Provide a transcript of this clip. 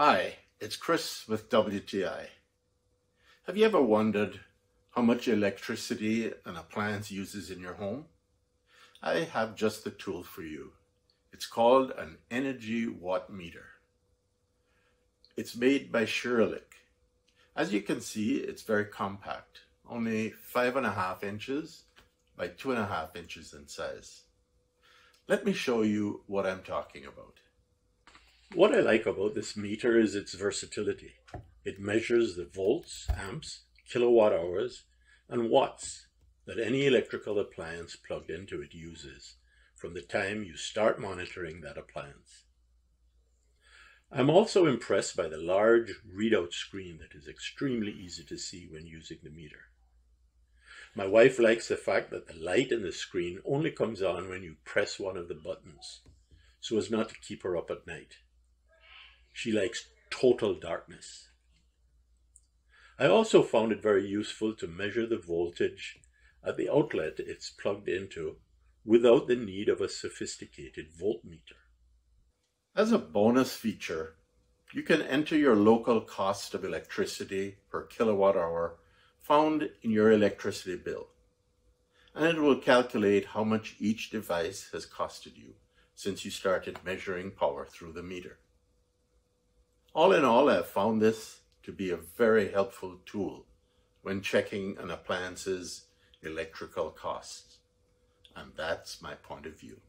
Hi, it's Chris with WTI. Have you ever wondered how much electricity an appliance uses in your home? I have just the tool for you. It's called an energy watt meter. It's made by SURAIELEC. As you can see, it's very compact, only five and a half inches by two and a half inches in size. Let me show you what I'm talking about. What I like about this meter is its versatility. It measures the volts, amps, kilowatt hours, and watts that any electrical appliance plugged into it uses from the time you start monitoring that appliance. I'm also impressed by the large readout screen that is extremely easy to see when using the meter. My wife likes the fact that the light in the screen only comes on when you press one of the buttons, so as not to keep her up at night. She likes total darkness. I also found it very useful to measure the voltage at the outlet it's plugged into without the need of a sophisticated voltmeter. As a bonus feature, you can enter your local cost of electricity per kilowatt hour found in your electricity bill, and it will calculate how much each device has costed you since you started measuring power through the meter. All in all, I've found this to be a very helpful tool when checking an appliance's electrical costs. And that's my point of view.